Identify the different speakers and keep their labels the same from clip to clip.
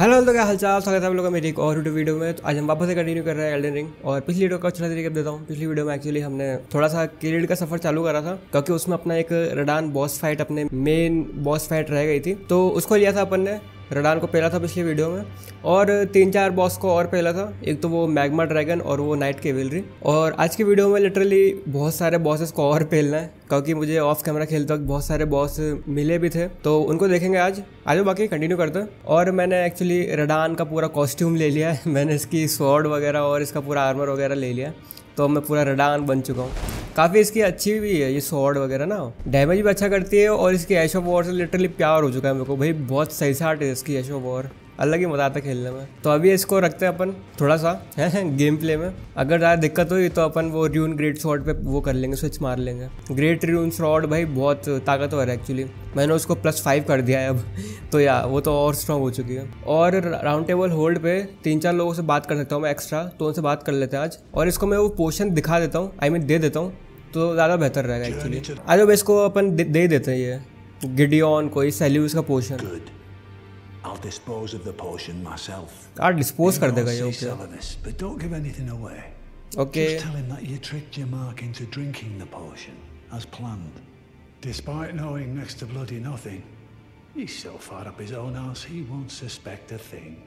Speaker 1: Hello तो क्या हालचाल? स्वागत है आप लोगों का मेरी एक और यूट्यूब वीडियो में। तो आज हम वापस से कंटिन्यू कर रहे हैं एल्डन रिंग और पिछली वीडियो का अच्छा तरीके देता हूँ। पिछली वीडियो में एक्चुअली हमने थोड़ा सा किरीड का सफ़र चालू करा था, क्योंकि उसमें अपना एक रडान बॉस फाइट अपने मेन बॉस फाइट रह गई थी। तो उसको लिया था अपन ने। रडान को पहला था पिछली वीडियो में, और तीन चार बॉस को और पहला था। एक तो वो मैगमा ड्रैगन और वो नाइट केवलरी। और आज की वीडियो में लिटरली बहुत सारे बॉसेस को और पहलना है, क्योंकि मुझे ऑफ़ कैमरा खेलते वक्त बहुत सारे बॉस मिले भी थे। तो उनको देखेंगे आज। आज बाकी कंटिन्यू करते हैं। और मैंने एक्चुअली रडान का पूरा कॉस्ट्यूम ले लिया है। मैंने इसकी स्वॉर्ड वगैरह और इसका पूरा आर्मर वगैरह ले लिया तो मैं पूरा रडान बन चुका हूँ। काफ़ी इसकी अच्छी भी है, ये सॉर्ड वगैरह ना। डैमेज भी अच्छा करती है और इसकी ऐशो वॉर से लिटरली प्यार हो चुका है मेरे को। भाई, बहुत सही साट है इसकी ऐशो वॉर अलग ही मज़ा आता है खेलने में। तो अभी इसको रखते हैं अपन थोड़ा सा है गेम प्ले में। अगर ज़्यादा दिक्कत हुई तो अपन वो र्यून ग्रेट शॉट पे वो कर लेंगे स्विच मार लेंगे। ग्रेट र्यून शॉट भाई बहुत ताकतवर है एक्चुअली मैंने उसको प्लस फाइव कर दिया है अब। तो या वो तो और स्ट्रॉन्ग हो चुकी है। और राउंड टेबल होल्ड पे तीन चार लोगों से बात कर सकता हूँ मैं एक्स्ट्रा तो उनसे बात कर लेते हैं आज। और इसको मैं वो पोर्शन दिखा देता हूँ आई मीन दे देता हूँ तो ज़्यादा बेहतर रहेगा एक्चुअली आज अब इसको अपन दे, दे देते हैं ये। गिडियन कोई सेल्यूस का portion
Speaker 2: I'll dispose of the potion myself.
Speaker 1: I'll dispose of
Speaker 2: the
Speaker 1: potion
Speaker 2: myself. but don't give anything away.
Speaker 1: Okay.
Speaker 2: Just tell him that you tricked your mark into drinking the potion as planned. Despite knowing next to bloody nothing, he's so far up his own ass he won't suspect a thing.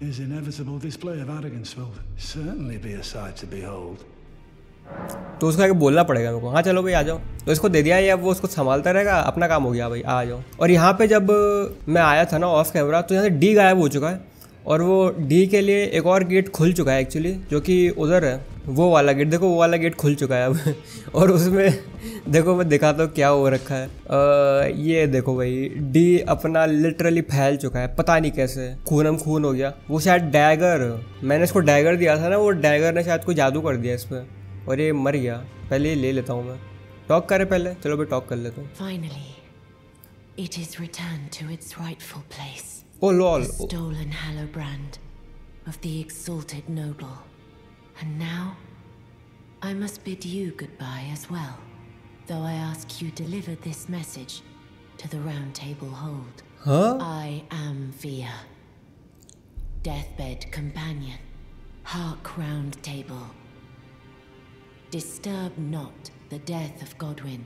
Speaker 2: His inevitable display of arrogance will certainly be a sight to behold.
Speaker 1: तो उसको आगे बोलना पड़ेगा मेरे को हाँ चलो भाई आ जाओ। तो इसको दे दिया या वो उसको संभालता रहेगा अपना काम हो गया भाई आ जाओ। और यहाँ पे जब मैं आया था ना ऑफ़ कैमरा तो यहाँ से डी गायब हो चुका है। और वो डी के लिए एक और गेट खुल चुका है एक्चुअली जो कि उधर है वो वाला गेट देखो वो वाला गेट खुल चुका है अब। और उसमें देखो मैं दिखाता हूँ क्या हो रखा है। आ, ये देखो भाई डी अपना लिटरली फैल चुका है पता नहीं कैसे। खूनम खून हो गया। वो शायद डैगर मैंने इसको डैगर दिया था ना वो डैगर ने शायद कोई जादू कर दिया इस पर और ये मर गया पहले ये ले लेता हूँ मैं टॉक करे पहले चलो भाई टॉक कर लेता हूँ
Speaker 3: Finally, it is returned to its rightful place.
Speaker 1: Oh lol
Speaker 3: The stolen Hallowbrand of the exalted noble. And now, I must bid you goodbye as well, though I ask you deliver this message to the Round Table Hold.
Speaker 1: हाँ
Speaker 3: I am Via, deathbed companion, Hark Round Table. Disturb not the death of Godwin,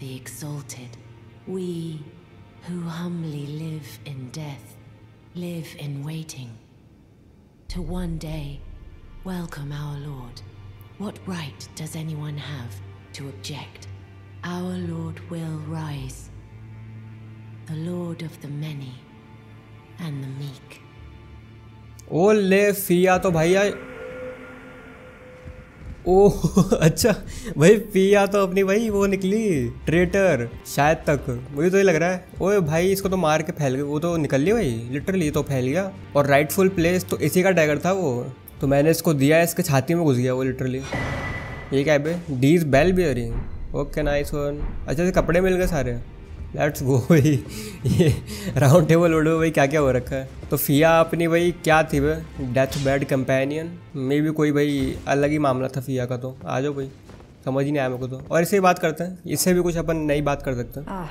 Speaker 3: the exalted. We who humbly live in death, live in waiting. To one day welcome our Lord. What right does anyone have to object? Our Lord will rise, the Lord of the many and the meek.
Speaker 1: ओ ले फिया तो भैया ओ अच्छा भाई पिया तो अपनी, भाई वो निकली ट्रेटर शायद तक। मुझे तो ये लग रहा है, ओए भाई, इसको तो मार के फैल गया वो तो निकल लिया भाई लिटरली तो फैल गया। और राइटफुल प्लेस तो इसी का डैगर था वो तो मैंने इसको दिया, इसके छाती में घुस गया वो लिटरली ये क्या है बे डीज bell bearing okay nice one अच्छा से कपड़े मिल गए सारे। लेट्स गो भाई ये राउंड टेबल उड़ो भाई क्या क्या हो रखा है? तो फिया अपनी भाई क्या थी भाई? डेथ बैड कंपेनियन मे भी कोई भाई अलग ही मामला था फिया का तो। आ जाओ भाई समझ ही नहीं आया मेरे को तो। और इससे ही बात करते हैं इससे भी कुछ अपन नई बात कर सकते हैं।
Speaker 4: Ah.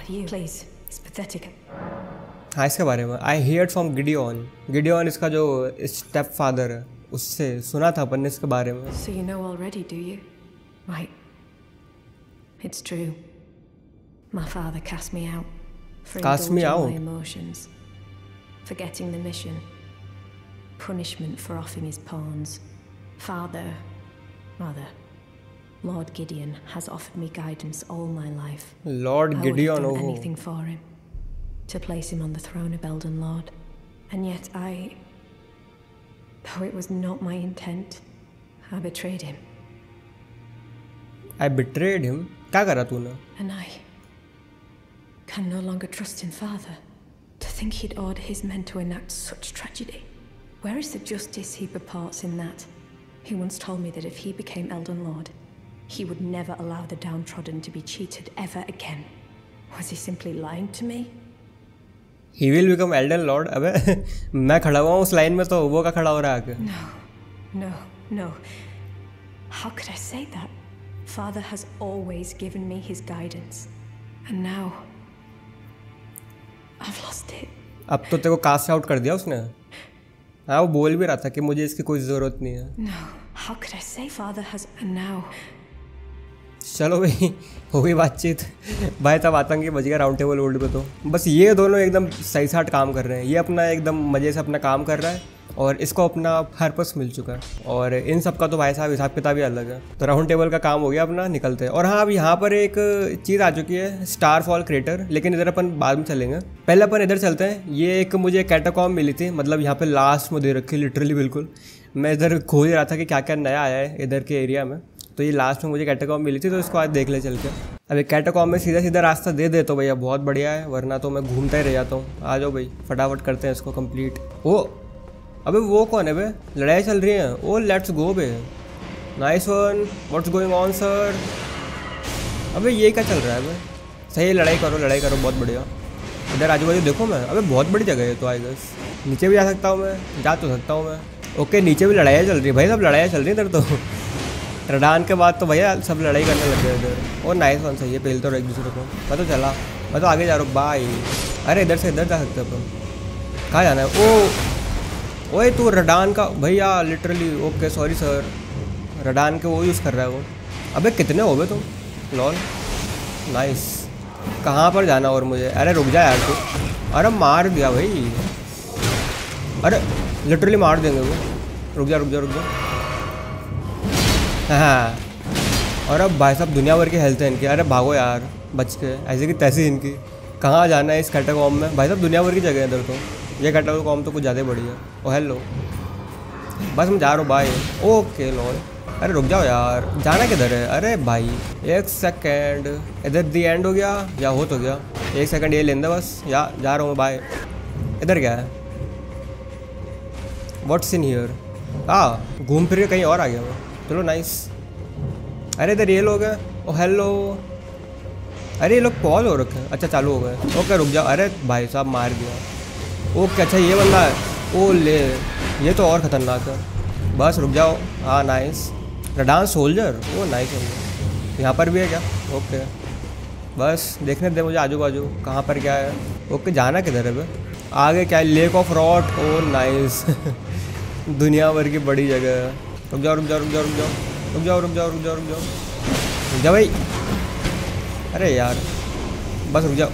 Speaker 1: हाँ इसके बारे में। I hear from Gideon Gideon इसका जो स्टेप फादर है उससे सुना था अपन ने इसके बारे में।
Speaker 4: So you know already, do you? Right. It's true. My father cast me out for
Speaker 1: Cast me
Speaker 4: indulging
Speaker 1: out?
Speaker 4: my emotions, forgetting the mission, punishment for offing his pawns. Father, mother, Lord Gideon has offered me guidance all my life.
Speaker 1: Lord
Speaker 4: I would have
Speaker 1: Gideon
Speaker 4: done
Speaker 1: ओहो
Speaker 4: anything for him to place him on the throne of Elden Lord, and yet I, though it was not my intent, I betrayed him,
Speaker 1: I betrayed him क्या करा तूने
Speaker 4: and I can no longer trust in Father. To think he'd order his men to enact such tragedy. Where is the justice he purports in that? He once told me that if he became Elden Lord, he would never allow the downtrodden to be cheated ever again. Was he simply lying to me?
Speaker 1: He will become Elden lord अबे मैं खड़ा हुआ हूँ उस line में तो वो का खड़ा हो रहा है आके
Speaker 4: No, no, no. How could I say that? Father has always given me his guidance. And now.
Speaker 1: अब तो तेरे को कास्ट आउट कर दिया उसने। हाँ वो बोल भी रहा था कि मुझे इसकी कोई ज़रूरत नहीं है।
Speaker 4: No, how could I say father has. And now.
Speaker 1: चलो भाई हो गई बातचीत। भाई तब आतंकी बज गया राउंड टेबल वर्ल्ड पे तो। बस ये दोनों एकदम सही साठ काम कर रहे हैं। ये अपना एकदम मज़े से अपना काम कर रहा है। और इसको अपना पर्पस मिल चुका है। और इन सब का तो भाई साहब हिसाब किताब ही अलग है। तो राउंड टेबल का काम हो गया अपना, निकलते हैं। और हाँ अब यहाँ पर एक चीज़ आ चुकी है स्टार फॉल क्रेटर लेकिन इधर अपन बाद में चलेंगे। पहले अपन इधर चलते हैं। ये एक मुझे कैटाकॉम मिली थी मतलब यहाँ पर लास्ट में दे रखी लिटरली बिल्कुल। मैं इधर खोज रहा था कि क्या क्या नया आया है इधर के एरिया में। तो ये लास्ट में मुझे कैटाकॉम मिली थी तो इसको आज देख ले चल के। अभी कैटाकॉम में सीधा सीधा रास्ता दे दे तो भैया, बहुत बढ़िया है। वरना तो मैं घूमता ही रह जाता हूँ। आ जाओ भाई, फटाफट करते हैं इसको कंप्लीट ओ! अबे वो कौन है बे? लड़ाई चल रही है। Oh let's go bay. Nice one what's going on sir अबे ये क्या चल रहा है बे? सही लड़ाई करो लड़ाई करो, बहुत बढ़िया। इधर आजू बाजू देखो मैं। अबे बहुत बड़ी जगह है तो आई गेस नीचे भी जा सकता हूँ मैं। जा तो सकता हूँ मैं। ओके, नीचे भी लड़ाइयाँ चल रही है। भाई सब लड़ाइयाँ चल रही है इधर तो। रडान के बाद तो भैया सब लड़ाई करने लग गए इधर। और नाइस वन सही है। पहले तो एक दूसरे को। मैं तो चला। मैं तो आगे जा रहा हूँ। बाई अरे इधर से इधर जा सकते अपन। कहाँ जाना है? ओ ओए तू रडान का, भैया literally okay sorry sir Radahn के वो यूज़ कर रहा है वो। अबे, कितने हो गए तुम? लॉल नाइस कहाँ पर जाना और मुझे? अरे, रुक जा यार तू। अरे, मार दिया भाई। अरे लिटरली मार देंगे वो। रुक जा रुक जा रुक जा। हाँ और अब भाई साहब, दुनिया भर की हेल्थ है इनकी। अरे, भागो यार, बच के। ऐसे की तैसी इनकी। कहाँ जाना है इस कैटाकॉम में? भाई साहब, दुनिया भर की जगह है इधर तो। ये कैटाकॉम तो कुछ ज़्यादा बड़ी है। ओ हेलो बस मैं जा रहा हूँ भाई ओके लॉल अरे, रुक जाओ यार। जाना किधर है? अरे, भाई, एक सेकेंड इधर दी एंड हो गया, या हो तो गया। एक सेकेंड ये लेंदे बस। या, जा रहा हूँ बाय इधर क्या है? व्हाट्स इन हियर हाँ घूम फिर के कहीं और आ गया मैं। चलो नाइस अरे, इधर ये लोग हैं। ओ हेलो अरे, ये लोग कॉल हो रखे हैं। अच्छा चालू हो गए। ओके रुक जाओ। अरे, भाई साहब, मार दिया। ओके अच्छा ये बंदा है। ओ ले, ये तो और ख़तरनाक है। बस रुक जाओ। हाँ nice Radahn soldier oh nice हो। यहाँ पर भी है क्या? ओके बस, देखने दे मुझे आजू बाजू कहाँ पर क्या है? ओके जाना किधर है आगे क्या है? Lake of rot oh nice दुनिया भर की बड़ी जगह है। रुक जाओ रुक जाओ रुक जाओ रुक जाओ। रुक जाओ रुक जाओ रुक जाओ रुक जाओ। रुक जाओ भाई। अरे यार, बस रुक जाओ।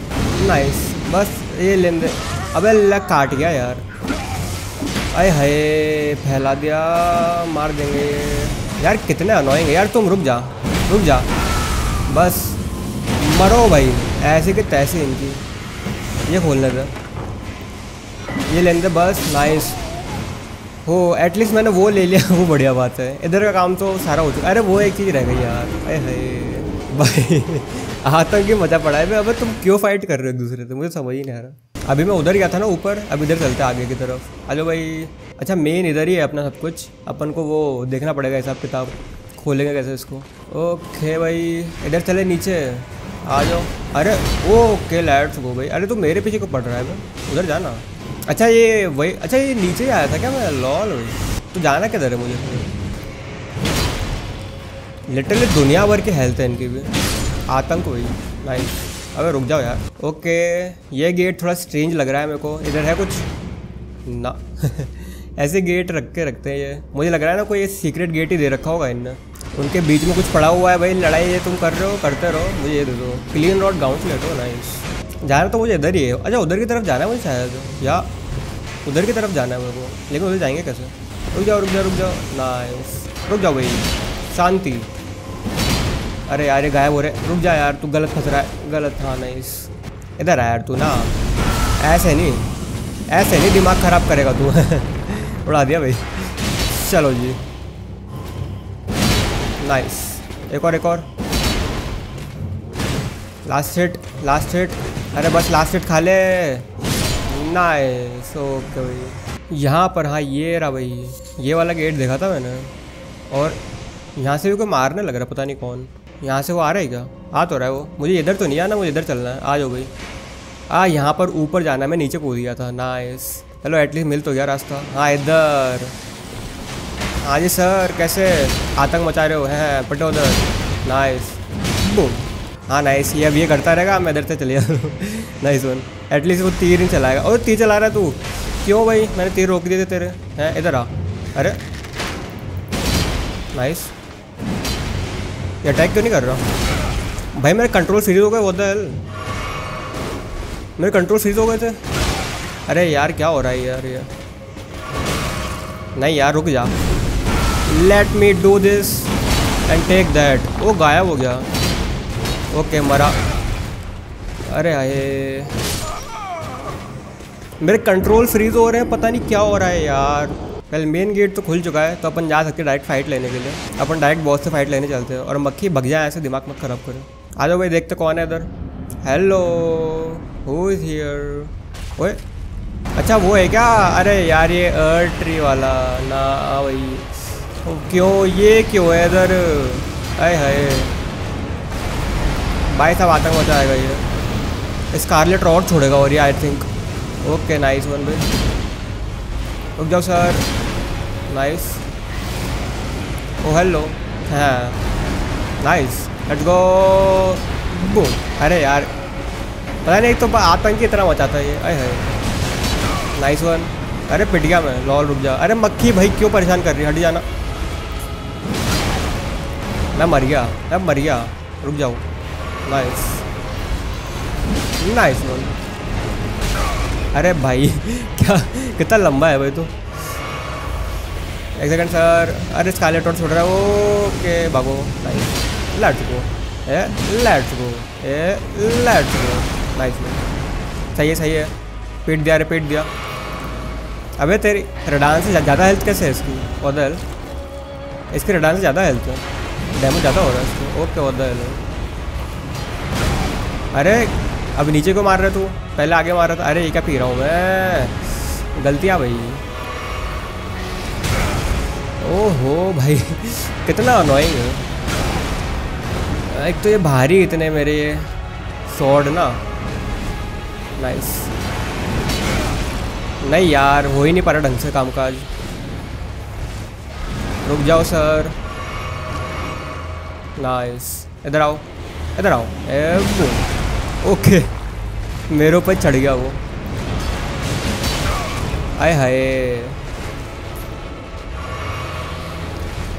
Speaker 1: नाइस बस ये लेन दे अबे लग काट गया यार। अरे हाय, फैला दिया, मार देंगे। यार कितने अनोइंग है। यार तुम रुक जा रुक जा। बस, मरो भाई, ऐसे के तैसे इनकी। ये खोलने दे। ये लेने दे, बस नाइस हो एटलीस्ट मैंने वो ले लिया, वो बढ़िया बात है। इधर का काम तो सारा हो चुका। अरे वो एक चीज़ रह गई यार। अरे हाय, भाई, आतंकी मज़ा पड़ा है। अबे तुम क्यों फाइट कर रहे हो दूसरे से? मुझे समझ ही नहीं आ रहा। अभी मैं उधर गया था ना, ऊपर। अब इधर चलते आगे की तरफ़। हेलो भाई। अच्छा मेन इधर ही है अपना सब कुछ। अपन को वो देखना पड़ेगा, हिसाब किताब। खोलेंगे कैसे इसको? ओके भाई। इधर चले नीचे। आ जाओ। अरे, ओके लेट्स गो भाई। अरे, तू मेरे पीछे को पड़ रहा है भाई? उधर जाना। अच्छा ये वही अच्छा ये नीचे ही आया था क्या मैं? लॉल भाई तो जाना किधर है मुझे? लिटरली दुनिया भर की हेल्थ है इनकी भी। आतंक हुई। नाइस अबे, रुक जाओ यार। ओके, ये गेट थोड़ा स्ट्रेंज लग रहा है मेरे को। इधर है कुछ? ना। ऐसे गेट रख के रखते हैं ये। मुझे लग रहा है ना कोई सीक्रेट गेट ही दे रखा होगा इनने। उनके बीच में कुछ पड़ा हुआ है भाई। लड़ाई ये तुम कर रहे हो, करते रहो। मुझे ये दे दो। क्लीन रोड गाउंस ले दो नाइस जाना तो मुझे इधर ही है। अच्छा उधर की तरफ़ जाना है मुझे शायद। या, उधर की तरफ़ जाना है मेरे को। लेकिन उधर जाएँगे कैसे? रुक जाओ रुक जाओ रुक जाओ। नाइस रुक जाओ भाई। शांति। अरे यार ये गायब हो रहे रुक जा यार तू गलत फंस रहा है। गलत। हाँ नाइस इधर आ यार तू ना। ऐसे नहीं ऐसे नहीं दिमाग ख़राब करेगा तू। उड़ा दिया भाई। चलो जी। नाइस एक और एक और। लास्ट हिट लास्ट हिट अरे बस लास्ट हिट खा ले। नाइस ओके भाई। यहाँ पर हाँ ये रहा भाई। ये वाला गेट देखा था मैंने। और यहाँ से भी कोई मारने लग रहा पता नहीं कौन। यहाँ से वो आ रहा है क्या? आ तो रहा है वो। मुझे इधर तो नहीं आना, मुझे इधर चलना है। आ जाओ भाई। आ, यहाँ पर ऊपर जाना मैं नीचे कूद गया था। नाइस चलो एटलीस्ट मिल तो गया रास्ता। हाँ इधर। हाँ जी सर कैसे? आतंक मचा रहे हो? हैं पटे उधर। नाइस बूम हाँ नाइस ये अब ये करता रहेगा, मैं इधर से चले जा नाइस वन एटलीस्ट वो तीर नहीं चलाएगा। और तीर चला रहा है तू? क्यों भाई? मैंने तीर रोक दिए थे तेरे। हैं, इधर आ। अरे। नाइस ये अटैक क्यों नहीं कर रहा? भाई, मेरे कंट्रोल फ्रीज हो गए वो द मेरे कंट्रोल फ्रीज हो गए थे। अरे यार, क्या हो रहा है यार ये नहीं यार, रुक जा। Let me do this and take that वो गायब हो गया। ओके मरा। अरे आए मेरे कंट्रोल फ्रीज हो रहे हैं, पता नहीं क्या हो रहा है यार। कल मेन गेट तो खुल चुका है तो अपन जा सकते डायरेक्ट फाइट लेने के लिए। अपन डायरेक्ट बॉस से फाइट लेने चलते हैं और मक्खी भग जाए ऐसे दिमाग मत खराब करे। आ जाओ भाई, देखते कौन है इधर। हेलो हु इज़ हियर ओए अच्छा वो है क्या? अरे यार, ये अर्ट ट्री वाला। ना भाई। क्यों, ये क्यों है इधर? अय हाय। भाई साहब, आतंक मचा आएगा ये। स्कारलेट रॉड छोड़ेगा और ये I think okay nice one भाई रुक जाओ सर। नाइस ओ हेलो हाँ। नाइस लेट्स गो बूम अरे यार। पता नहीं तो आतंक तरह मचाता है ये। अय है नाइस वन अरे, पिट गया मैं। लॉल रुक जा। अरे, मक्खी भाई, क्यों परेशान कर रही है? हट जाना। मैं मर गया। मैं मर गया। रुक जाओ। नाइस नाइस वन अरे भाई, क्या, कितना लंबा है भाई तो? एक सेकंड सर अरे स्कालेट छोड़ रहा है। ओके, भागो। Nice let's go eh let's go eh let's go nice सही है सही है। पीट दिया अरे पीट दिया। अबे, तेरी रडान से ज़्यादा हेल्थ कैसे है इसकी? वदल इसकी रडान से ज़्यादा हेल्थ है। डैमेज ज़्यादा हो रहा है इसको। ओके वदल अरे अब नीचे को मार रहे तू पहले आगे मार रहा था। अरे ये क्या पी रहा हूँ मैं? गलतियाँ भाई। ओहो भाई, कितना अनोइंग है। एक तो ये भारी इतने मेरे ये सॉर्ड ना। नाइस नहीं यार, हो ही नहीं पा रहा ढंग से काम काज रुक जाओ सर। नाइस इधर आओ इधर आओ। ओके मेरे ऊपर चढ़ गया वो। आए हाय।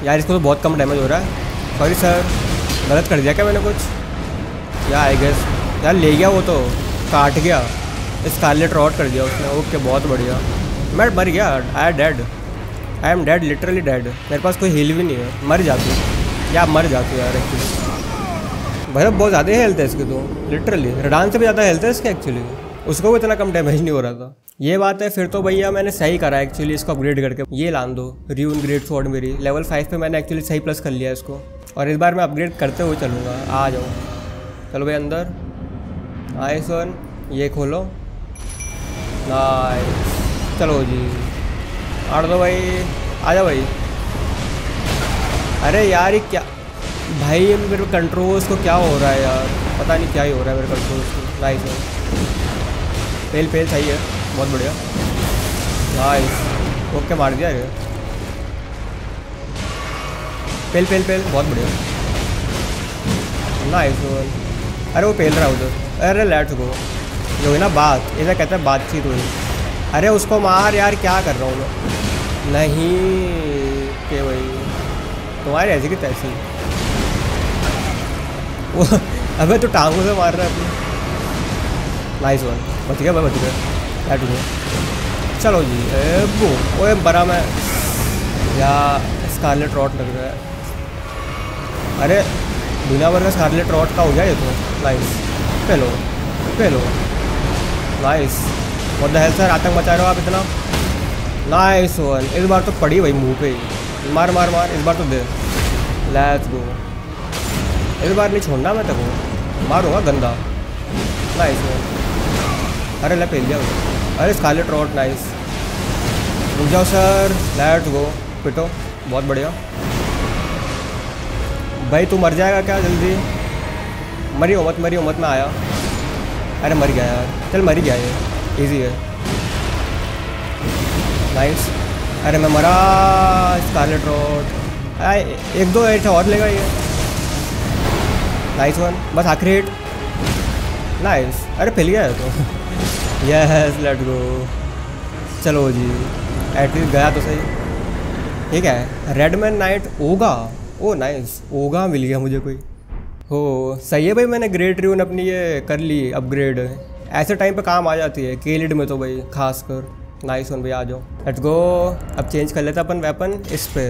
Speaker 1: यार, इसको तो बहुत कम डैमेज हो रहा है। सॉरी सर गलत कर दिया क्या मैंने कुछ? या आई गेस यार, ले गया वो तो। काट गया। स्कारलेट रॉड कर दिया उसने। ओके बहुत बढ़िया। मैं मर गया। I dead I am dead literally dead मेरे पास कोई हील भी नहीं है। मर जाती। या मर जाती यार एक्चुअली भैरव बहुत ज़्यादा ही हेल्थ है इसकी तो लिटरली रडान से भी ज़्यादा हेल्थ है इसके एक्चुअली उसको भी इतना कम डैमेज नहीं हो रहा था। ये बात है, फिर तो भैया मैंने सही करा एक्चुअली इसको अपग्रेड करके। ये लान दो रियून ग्रेड स्वॉर्ड मेरी। लेवल फाइव पे मैंने एक्चुअली सही प्लस कर लिया इसको। और इस बार मैं अपग्रेड करते हुए चलूँगा। आ जाओ। चलो भाई अंदर। आए सोन ये खोलो। नाइस चलो जी। आड़ दो भाई। आ जाओ भाई। अरे यार, ये क्या भाई मेरे कंट्रोल्स को क्या हो रहा है यार? पता नहीं क्या ही हो रहा है मेरे कंट्रोल्स को नाइस है। पेल सही है। बहुत बढ़िया। नाइस ओके, मार दिया ये। पेल पेल पेल बहुत बढ़िया। नाइस अरे, वो पेल रहा उधर। अरे लेट्स गो जो है ना बात। ऐसा कहते हैं बातचीत हुई। अरे, उसको मार यार, क्या कर रहा हूँ मैं? नहीं, के भाई। तुम्हारी ऐसी की तैसी। अबे तो टांगों से मार रहा है अपनी। नाइस वन बच गया भाई बच गया। लेट गो चलो जी बो ओए, बड़ा मैं। या स्कारलेट रॉट लग रहा है। अरे, दुनिया भर का स्कारलेट रॉट का हो गया ये तो। नाइस पेलो पेलो नाइस और द सर आतंक मचा रहे हो आप इतना? नाइस वन इस बार तो पड़ी भाई मुँह पे। मार मार मार। इस बार तो दे। लेट्स गो इस बार नहीं छोड़ना मैं तेको मारूँगा गंदा नाइस अरे ले फेल दिया अरे स्कारलेट रॉट नाइस रुक जाओ सर लेट्स गो पिटो बहुत बढ़िया भाई तू मर जाएगा क्या जल्दी मरी मत मरी मत मैं आया अरे मर गया यार चल मर गया ये इजी है नाइस अरे मैं मरा स्कारलेट रोड एक दो एट और लेगा ये नाइस वन बस आखिरी हिट नाइस अरे फैल गया तो. यस लेट गो चलो जी. एटलीस्ट गया तो सही. ठीक है? रेडमैन नाइट ओगा ओ नाइस ओगा मिल गया मुझे कोई. हो, सही है भाई मैंने ग्रेट रिवन अपनी ये कर ली अपग्रेड ऐसे टाइम पे काम आ जाती है केलिड में तो भाई खास कर नाइस वन भाई, आ जाओ. लेट्स गो अब चेंज कर लेते अपन वेपन इस पे.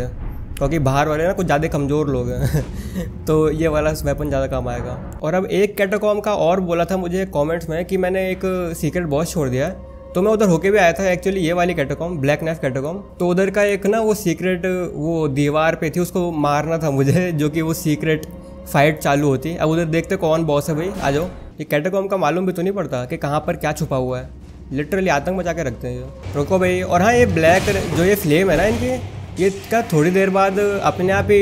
Speaker 1: क्योंकि बाहर वाले ना कुछ ज़्यादा कमज़ोर लोग हैं। तो ये वाला वेपन ज़्यादा काम आएगा। और अब एक कैटाकॉम का और बोला था मुझे कमेंट्स में कि मैंने एक सीक्रेट बॉस छोड़ दिया। तो मैं उधर होके भी आया था एक्चुअली ये वाली कैटाकॉम ब्लैक नाइफ कैटाकॉम तो उधर का एक ना वो सीक्रेट वो दीवार पे थी, उसको मारना था मुझे, जो कि वो सीक्रेट फाइट चालू होती। अब उधर देखते कौन बॉस है भाई। आ जाओ। ये कैटाकॉम का मालूम भी तो नहीं पड़ता कि कहाँ पर क्या छुपा हुआ है। लिटरली आतंक मचा के रखते हैं रुको भाई। और हाँ ये ब्लैक जो ये फ्लेम है ना इनकी ये का थोड़ी देर बाद अपने आप ही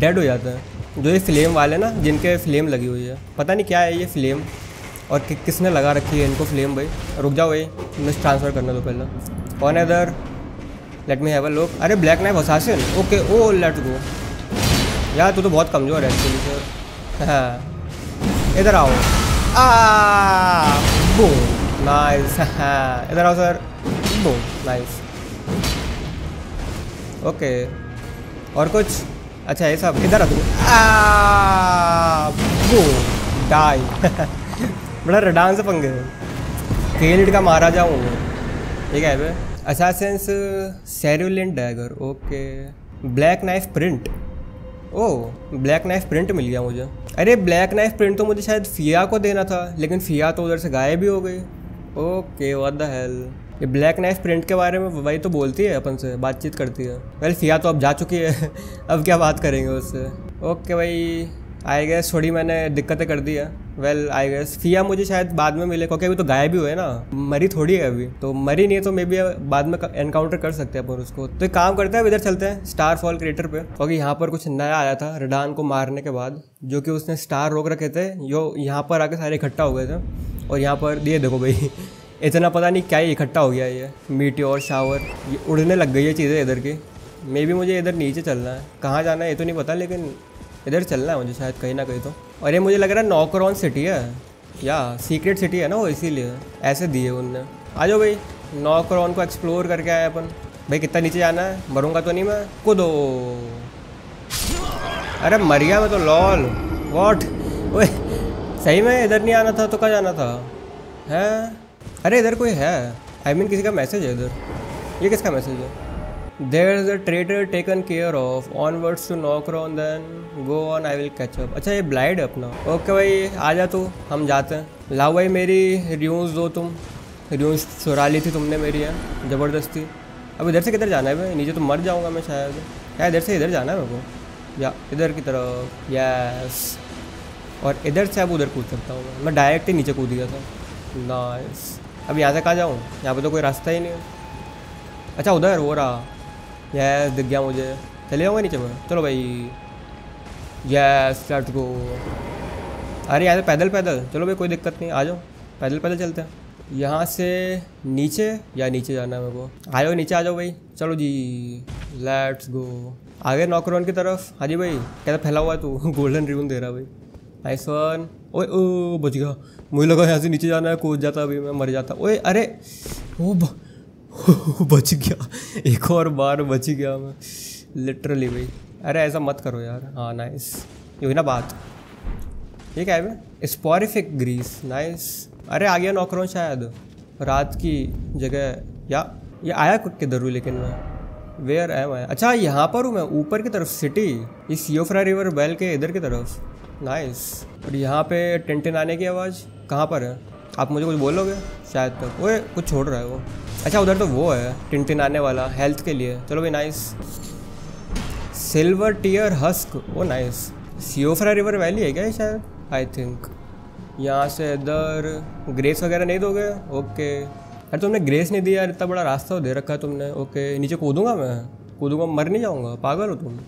Speaker 1: डेड हो जाता है। जो ये फ्लेम वाले ना जिनके फ्लेम लगी हुई है। पता नहीं क्या है ये फ्लेम और कि, किसने लगा रखी है इनको फ्लेम भाई? रुक जाओ भाई मिस ट्रांसफ़र करना दो पहले। है इधर let me have a look अरे black knife assassin okay oh let go यार तू तो बहुत कमज़ोर है एक्चुअली सर हाँ। इधर आओ। आ नाइस इधर आओ सर बो नाइस ओके। और कुछ? अच्छा ये सब इधर आ तू। डाई। बड़ा रडान से पंगे केलिड का महाराजा हूँ ठीक है अच्छा assassin's cerulean dagger okay. Black knife print oh black knife print मिल गया मुझे। अरे ब्लैक नाइफ प्रिंट तो मुझे शायद फिया को देना था, लेकिन फिया तो उधर से गायब भी हो गई। ओके व्हाट द हेल ये ब्लैक नाइफ प्रिंट के बारे में वही तो बोलती है अपन से, बातचीत करती है। वेल फिया तो अब जा चुकी है, अब क्या बात करेंगे उससे? ओके भाई आई गैस थोड़ी मैंने दिक्कतें कर दी है। वेल आई गैस फिया मुझे शायद बाद में मिले, क्योंकि अभी तो गायब भी हुए ना। मरी थोड़ी है अभी तो मरी नहीं है तो मे बी बाद में एनकाउंटर कर सकते हैं अपन उसको। तो एक काम करते हैं इधर चलते हैं स्टार फॉल क्रिएटर पे। क्योंकि यहाँ पर कुछ नया आया था रडान को मारने के बाद, जो कि उसने स्टार रोक रखे थे जो यहाँ पर आके सारे इकट्ठा हो गए थे। और यहाँ पर दिए देखो भाई इतना पता नहीं क्या इकट्ठा हो गया ये। मीटी और शावर, ये उड़ने लग गई है चीज़ें इधर की। मे भी मुझे इधर नीचे चलना है। कहाँ जाना है ये तो नहीं पता, लेकिन इधर चलना है मुझे शायद कहीं ना कहीं तो। और ये मुझे लग रहा है नौकरॉन सिटी है। या सीक्रेट सिटी है ना वो इसीलिए। ऐसे दिए उनने। आ जाओ भाई, नौकरॉन को एक्सप्लोर करके आए अपन। भाई कितना नीचे जाना है? मरूँगा तो नहीं मैं? कूदो। अरे मरिया मैं तो लॉल। वॉट ओए, सही में इधर नहीं आना था तो कहाँ जाना था? है? अरे इधर कोई है। आई I मीन mean, किसी का मैसेज है इधर। ये किसका मैसेज है? There is a trader taken care of on words to knock on then go on I will catch up अच्छा ये ब्लाइड है अपना। ओके भाई आ जा तू। हम जाते हैं। लाओ भाई मेरी रिव्यूज़ दो तुम। रिव्यूज़ चुरा ली थी तुमने मेरी है। ज़बरदस्ती। अब इधर से किधर जाना है भाई? नीचे तो मर जाऊँगा मैं शायद। क्या इधर से इधर जाना है मेरे को? या इधर की तरफ़। यस और इधर से अब उधर कूद सकता हूँ मैं। डायरेक्ट ही नीचे कूद गया था। नाइस अब यहाँ से कहाँ जाऊँ? यहाँ पे तो कोई रास्ता ही नहीं है। अच्छा उधर हो रहा। यस, दिख गया मुझे। चले जाऊँगा नीचे में? चलो भाई। यस लेट्स गो अरे, यहाँ से पैदल पैदल। चलो भाई, कोई दिक्कत नहीं। आ जाओ। पैदल पैदल चलते हैं। यहाँ से नीचे या नीचे जाना है मेरे को? आ जाओ, नीचे आ जाओ भाई। चलो जी। लेट्स गो आगे नौकरवन की तरफ़। हाँ जी भाई, कैसा फैला हुआ है तू? गोल्डन रिबन दे रहा भाई। नाइस वन ओए ओ बच गया। मुझे लगा यहाँ से नीचे जाना है कूद जाता अभी मैं मर जाता। ओए अरे ओ, बच गया। एक और बार बच गया मैं। लिटरली भाई। अरे ऐसा मत करो यार। हाँ नाइस ये हुई ना बात। ये क्या है भाई? स्पॉरिफिक ग्रीस नाइस अरे आ गया नौकरों शायद। रात की जगह। या ये आया किधर हूँ लेकिन मैं? वेयर है मैं अच्छा यहाँ पर हूँ मैं। ऊपर की तरफ़ सिटी इस सियोफ्रा रिवर बैल के इधर की तरफ़। नाइस और यहाँ पे टेंटेन आने की आवाज़ कहाँ पर है? आप मुझे कुछ बोलोगे? शायद तक वो कुछ छोड़ रहा है वो। अच्छा उधर तो वो है टिनटिन आने वाला हेल्थ के लिए। चलो भाई नाइस सिल्वर टीयर हस्क वो नाइस सियोफ्रा रिवर वैली है क्या शायद? आई थिंक यहाँ से इधर ग्रेस वगैरह नहीं दोगे? ओके अरे तुमने ग्रेस नहीं दिया इतना बड़ा रास्ता तो दे रखा है तुमने। ओके नीचे कूदूँगा मैं? कूदूँगा, मर नहीं जाऊँगा? पागल हो तुम।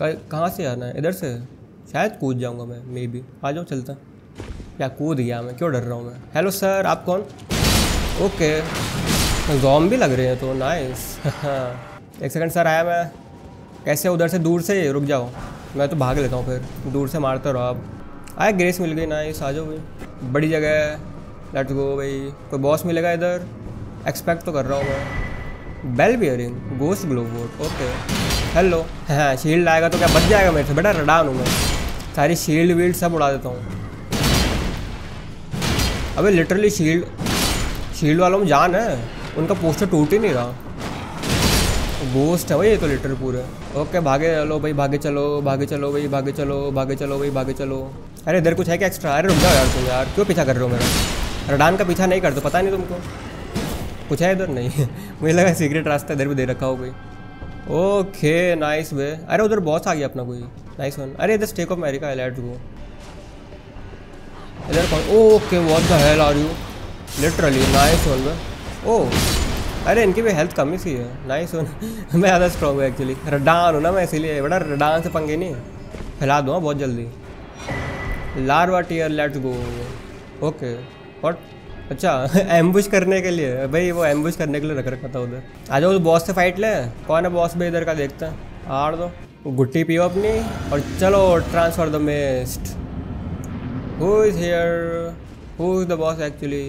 Speaker 1: कहाँ से आना है? इधर से? शायद कूद जाऊँगा मैं मे बी आ जाओ चलता. क्या कूद गया मैं, क्यों डर रहा हूँ मैं? हेलो सर आप कौन? ओके जॉम भी लग रहे हैं तो नाइस एक सेकंड सर आया मैं. कैसे उधर से, दूर से? रुक जाओ. मैं तो भाग लेता हूँ फिर. दूर से मारते रहो आप. आए ग्रेस मिल गई नाइस आ जाओ भाई. बड़ी जगह है. लेट्स गो भाई. कोई बॉस मिलेगा इधर? एक्सपेक्ट तो कर रहा हूँ मैं. Bell bearing ghost glovewort okay hello हाँ शील्ड आएगा तो क्या बच जाएगा मेरे से? बेटा रडान हूँ मैं. सारी शील्ड वील्ड सब उड़ा देता हूँ। अबे लिटरली शील्ड शील्ड वालों में जान है। उनका पोस्टर टूट ही नहीं रहा। गोस्ट है भाई ये तो लिटर पूरे। ओके भागे चलो भाई, भागे चलो भागे चलो भाई, भागे चलो भागे चलो भाई, भागे चलो। अरे इधर कुछ है क्या एक्स्ट्रा अरे रुक जाओ यार तुम यार। क्यों पीछा कर रहे हो मेरा? रडान का पीछा नहीं कर दो, पता नहीं तुमको। कुछ है इधर? नहीं। मुझे लगा सीक्रेट रास्ता इधर भी दे रखा हो कोई। ओके नाइस वे अरे उधर बॉस आ गया अपना कोई। नाइस वन अरे इधर स्टेक ऑफ़ अमेरिका है लेट्स गो इधर कौन okay what the hell are you literally nice one way oh अरे, इनकी भी हेल्थ कम ही सी है नाइस वन मैं ज़्यादा स्ट्रॉन्ग हूँ एक्चुअली रडान हूँ ना मैं, इसीलिए. बड़ा रडान से पंगे नहीं. फैला दूँ बहुत जल्दी. Larva tear let's go okay what अच्छा एम्बुश करने के लिए. भाई, वो एम्बुश करने के लिए रख रखा था उधर. आ जाओ बॉस से फाइट ले. कौन है बॉस भाई, इधर का देखते हैं. आड़ दो. गुट्टी पियो अपनी और चलो transfer the mist who is here who is the boss actually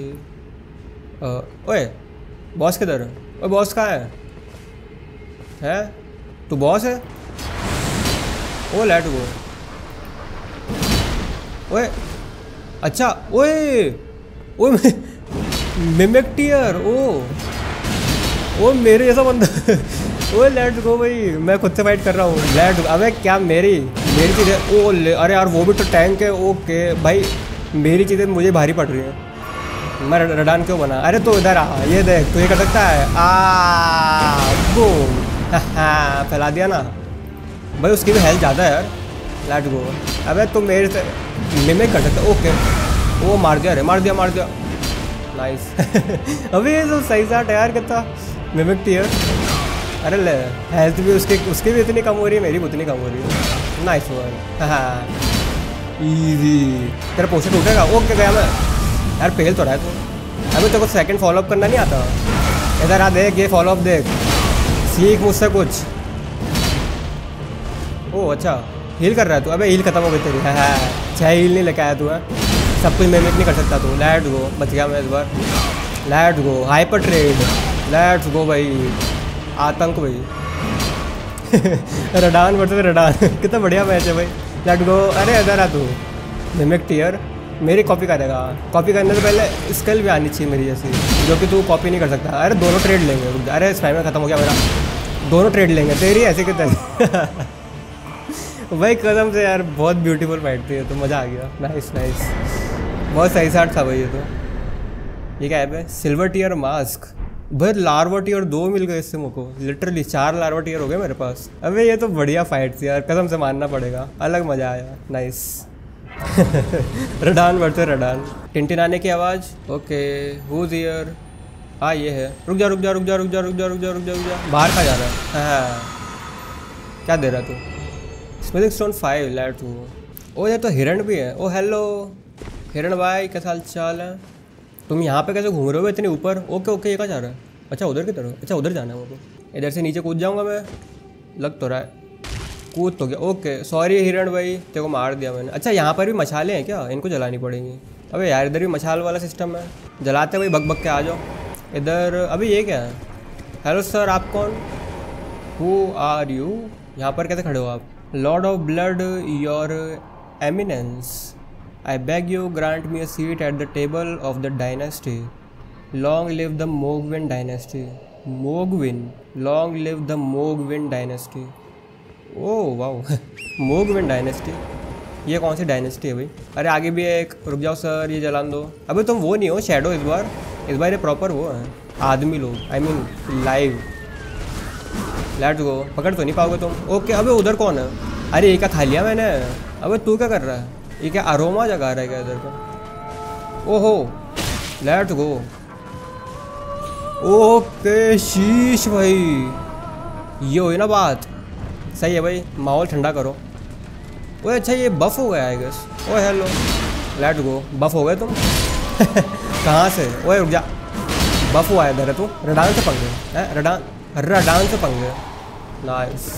Speaker 1: ओए बॉस किधर ओए बॉस कहाँ है? है? तू बॉस है? ओ लेट गो ओए अच्छा ओए ओए टियर ओ ओ मेरे जैसा बंदा। ओए लेट्स गो भाई, मैं खुद से फाइट कर रहा हूँ। लेट अबे क्या मेरी मेरी चीज़ें, ओ ले, अरे यार, वो भी तो टैंक है ओके भाई, मेरी चीज़ें मुझे भारी पड़ रही हैं। मैं रडान क्यों बना? अरे तो इधर आ, ये देख, तू ये कर सकता है। आ फैला दिया ना। भाई, उसकी भी हेल्थ ज़्यादा है यार लेट गो अबे तुम मेरे से मिमिक कर सकते ओके वो मार दिया, अरे मार दिया मार दिया। नाइस अभी ये तो सही साठ यार, कितना मिमिक टीयर अरे ले हेल्थ भी उसकी उसकी भी इतनी कम हो रही है, मेरी भी उतनी कम हो रही है। नाइस वन हाँ इजी तेरा पोस्टर टूटेगा ओके गया मैं। यार फेल तो रहा है तू। अभी तेरे को सेकंड फॉलोअप करना नहीं आता। इधर आ, देख, ये फॉलोअप देख। सीख मुझसे कुछ। ओ अच्छा। हील कर रहा है तू? अबे हील खत्म हो गई तेरी। है हाँ। छः हील नहीं लेके आया तू, है। सब कुछ मेमिक नहीं कर सकता तू। लेट गो बच गया मैं इस बार। Let go hyper trade let's go भाई। आतंक भाई। रडान वर्सेस रडान? कितना बढ़िया मैच है भाई। लेट गो अरे, इधर आ तू। मिमिक टीयर मेरी कॉपी करेगा। कॉपी करने से पहले स्किल भी आनी चाहिए मेरी जैसी, जो कि तू कॉपी नहीं कर सकता। अरे, दोनों ट्रेड लेंगे। अरे स्पाइमर खत्म हो गया मेरा। दोनों ट्रेड लेंगे। तेरी ऐसे कि तेरी भाई, कसम से यार, बहुत ब्यूटीफुल फाइट थी तो। मज़ा आ गया। नाइस नाइस बहुत सही साठ था भाई ये तो। ये क्या है? सिल्वर टीयर मास्क भाई लार्वा टीयर दो मिल गए इससे मुझको लिटरली चार लार्वा टीयर हो गए मेरे पास। अबे, ये तो बढ़िया फाइट थी यार। कसम से मानना पड़ेगा। अलग मज़ा आया। नाइस रडान बढ़ते रडान। टिंटिन आने की आवाज़। ओके हुज ईयर हाँ ये है। रुक जा रुक जा रुक जा रुक जा रुक जा रुक जा रुक जा रुक जा। बाहर जा रहा है। हाँ क्या दे रहा तू? Smithing stone five let oh, ये तो हिरण भी है। ओ हेलो हिरण भाई कैसा हाल चाल है? तुम यहाँ पे कैसे घूम रहे हो इतने ऊपर? ओके ओके, ये कहाँ जा रहा है? अच्छा उधर की तरफ़। अच्छा उधर जाना है मुझको इधर से नीचे कूद जाऊँगा मैं। लग तो रहा है। कूद तो गया। ओके सॉरी हिरण भाई, तेरे को मार दिया मैंने। अच्छा यहाँ पर भी मछाले हैं क्या? इनको जलानी पड़ेंगी। अबे यार, इधर भी मछाल वाला सिस्टम है। जलाते भाई बक बक के आ जाओ। इधर, अभी ये क्या है? हेलो सर आप कौन? हु आर यू यहाँ पर कैसे खड़े हो आप? Lord of blood your eminence I beg you grant me a seat at the table of the dynasty long live the Mohgwyn dynasty Mohgwyn long live the Mohgwyn dynasty oh wow Mohgwyn dynasty ये कौन सी dynasty है भाई? अरे आगे भी है एक। रुक जाओ सर ये जलान दो। अबे तुम वो नहीं हो शेडो इस बार। इस बार ये प्रॉपर वो है। आदमी लोग I mean live let's go पकड़ तो नहीं पाओगे तुम। ओके अबे उधर कौन है? अरे एक क्या खा लिया मैंने। अबे तू क्या कर रहा है? ये क्या अरोमा जगा रहा है क्या इधर का? ओहो लेट गो ओके, शीश भाई। ये हुई ना बात। सही है भाई, माहौल ठंडा करो। ओए अच्छा ये बफ हो गया आई गेस ओए हेलो लेट गो बफ हो गए तुम? कहाँ से? ओए, रुक जा। बफ हुआ है इधर है तू। रडान से पंगे। है? रडान रडान से पंगे। नाइस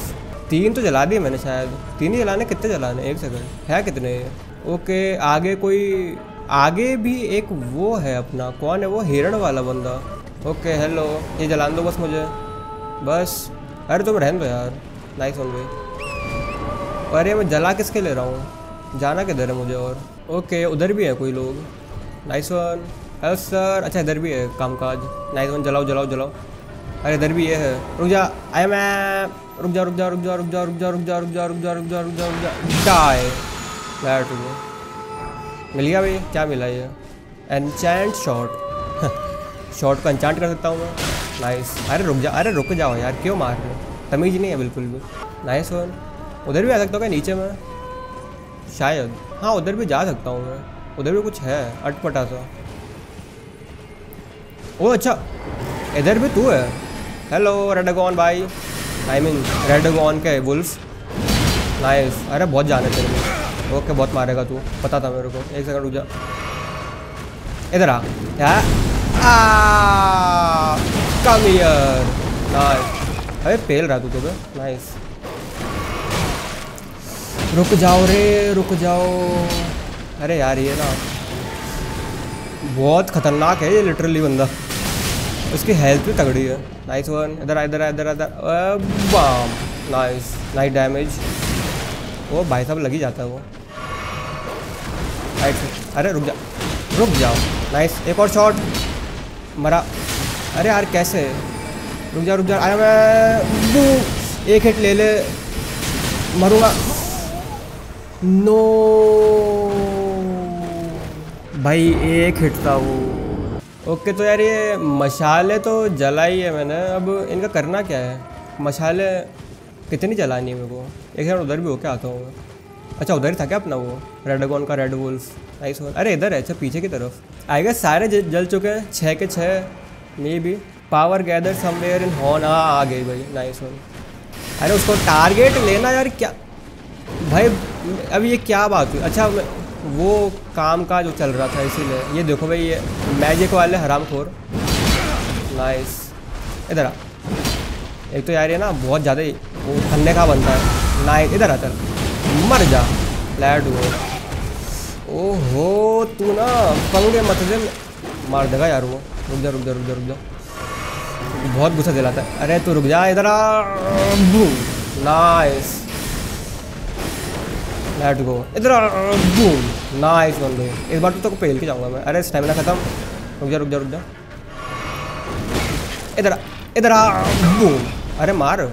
Speaker 1: तीन तो जला दिए मैंने शायद। तीन ही जलाने, कितने जलाने? एक सेकंड है कितने? ये ओके आगे कोई आगे भी एक वो है अपना कौन है वो हिरण वाला बंदा ओके हेलो ये जलान दो बस मुझे बस अरे तुम रहने दो यार नाइस भाई अरे मैं जला किसके ले रहा हूँ जाना किधर है मुझे और ओके उधर भी है कोई लोग नाइस वन हेलो सर अच्छा इधर भी है कामकाज नाइस वन जलाओ जलाओ जलाओ अरे इधर भी ये है रुक जा आई मैं रुक जा रुक जा रुक जा रुक जा रुक जा रुक जा रुक जा रुक जा रुक जा रुक जा रुक जा बैठ रुको मिल गया भाई, क्या मिला ये? एनचैंट शॉट शॉट को एनचांट कर सकता हूँ मैं? नाइस अरे रुक जा, अरे रुक जाओ यार, क्यों मार रहे तमीज नहीं है बिल्कुल भी। नाइस वन उधर भी आ सकता हूँ क्या? नीचे में? शायद। हाँ उधर भी जा सकता हूँ मैं। उधर भी कुछ है, अटपटा सा। ओ अच्छा। इधर भी तू है? हेलो रेडगॉन भाई। आई मीन रेडगॉन के वुल्फ नाइस अरे, बहुत जाने तेरे में ओके, बहुत मारेगा तू। पता था मेरे को। एक सेकंड रुक जा। इधर आ। कम हियर नाइस पेल रहा तू तो नाइस रुक जाओ रे, रुक जाओ। अरे यार, ये ना बहुत खतरनाक है ये लिटरली बंदा। उसकी हेल्थ भी तगड़ी है। नाइस वन इधर इधर इधर इधर बाम नाइस नाइस डैमेज वो भाई साहब लग ही जाता है वो। राइट अरे रुक जा। रुक जाओ। नाइस एक और शॉट मरा। अरे यार, कैसे? रुक जा रुक जा। अरे मैं एक हिट ले ले। मरूँगा। नो भाई, एक हिट था वो। ओके तो यार ये मशाले तो जलाई है मैंने। अब इनका करना क्या है? मशाले कितनी जलानी है मेरे को? एक बार उधर भी होके आता हूँ मैं। अच्छा उधर ही था क्या अपना वो? रेडगोन का रेड वुल्फ नाइस वन अरे, इधर है अच्छा पीछे की तरफ़। आई गेस सारे जल चुके हैं छः के छः maybe. Power gather somewhere in horn हाँ आ गई भाई नाइस वन अरे, उसको टारगेट लेना यार, क्या? भाई, अब ये क्या बात हुई? अच्छा वो काम का जो चल रहा था इसीलिए। ये देखो भाई, ये मैजिक वाले हराम खोर। नाइस इधर आ। एक तो यार, ये ना बहुत ज़्यादा वो खन्ने का बनता है। नाइस इधर आ चल मर जा। लैड वो ओहो, तू ना पंगे मत दे मार देगा यार वो। रुक जा रुक जा रुक जा रुक जा। बहुत गुस्सा दिलाता है। अरे तू रुक जा, इधर आ। नाइस लेट गो इधर बूम नाइस भाई इस बार तो को पेल के जाऊँगा मैं। अरे स्टेमिना खत्म। रुक जा रुक जा रुक जा। इधर इधर आ। बूम अरे मार।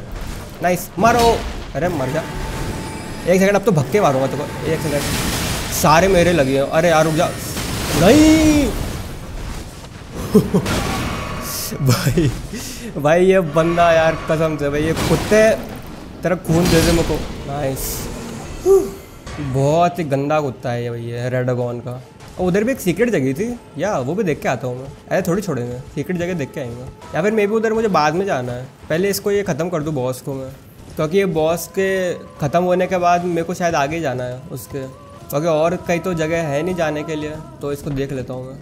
Speaker 1: नाइस मारो। अरे, मर जा। एक सेकंड अब तो भक्के मारूँगा तो एक सेकंड सारे मेरे लगे हैं। अरे यार, रुक जा। नहीं। भाई भाई, ये बंदा यार, कसम से भाई, ये कुत्ते तेरा खून दे दे को। नाइस बहुत ही गंदा कुत्ता है ये भैया रेडागॉन का। और उधर भी एक सीक्रेट जगह थी। या, वो भी देख के आता हूँ मैं। ऐसे थोड़ी छोड़ेंगे सीक्रेट जगह देख के आएँगे या फिर मे भी उधर मुझे बाद में जाना है। पहले इसको ये ख़त्म कर दूँ बॉस को मैं। क्योंकि ये बॉस के ख़त्म होने के बाद मेरे को शायद आगे जाना है उसके। क्योंकि और कई तो जगह है नहीं जाने के लिए तो इसको देख लेता हूँ मैं।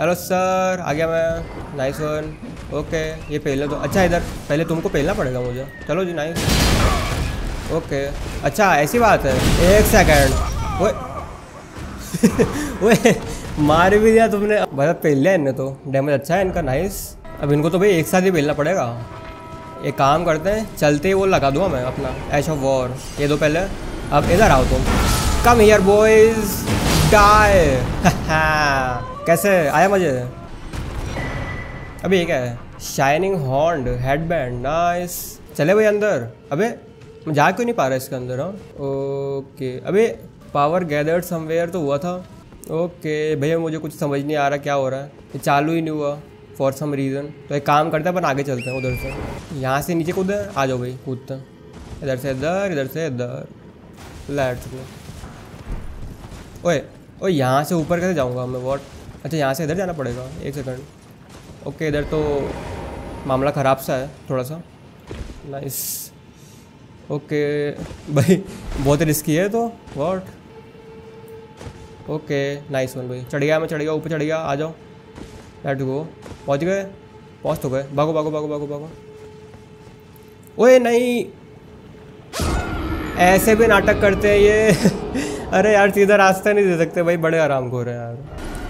Speaker 1: हेलो सर आ गया मैं। नाइस वन ओके ये पहले तो अच्छा इधर, पहले तुमको पहलना पड़ेगा मुझे। चलो जी नाइस ओके अच्छा ऐसी बात है। एक सेकेंड ओए, मार भी दिया तुमने। मतलब पहल लिया इनने तो। डैमेज अच्छा है इनका नाइस अब इनको तो भाई एक साथ ही पहलना पड़ेगा। एक काम करते हैं, चलते ही वो लगा दूँगा मैं अपना। एश ऑफ़ वॉर ये दो पहले। अब इधर आओ तुम। कम हियर बॉयज़ डाई कैसे? आया मज़े अभी ये क्या है। शाइनिंग हॉर्न हेडबैंड नाइस चले भाई अंदर। अबे, मैं जा क्यों नहीं पा रहा इसके अंदर हाँ? ओके अबे पावर गैदर्ड समवेयर तो हुआ था। ओके, भैया, मुझे कुछ समझ नहीं आ रहा क्या हो रहा है। ये चालू ही नहीं हुआ फॉर सम रीज़न तो एक काम करते हैं, अपन आगे चलते हैं उधर से। यहाँ से नीचे कूदे, आ जाओ भाई कूदते हैं इधर से इधर इधर से इधर। लेट्स गो ओए ओए, यहाँ से ऊपर कैसे जाऊँगा मैं वॉट अच्छा यहाँ से इधर जाना पड़ेगा, एक सेकंड ओके, इधर तो मामला ख़राब सा है, थोड़ा सा। नाइस ओके, भाई, बहुत रिस्की है तो वॉट ओके नाइस वन भाई। चढ़ गया मैं, चढ़ गया, ऊपर चढ़ गया, आ जाओ। लेट गो पहुँच गए? पहुँच तो गए। भागो भागो भागो भागो भागो। ओए, नहीं। ऐसे भी नाटक करते हैं ये। अरे यार, सीधा रास्ता नहीं दे सकते भाई। बड़े आराम को रहे यार।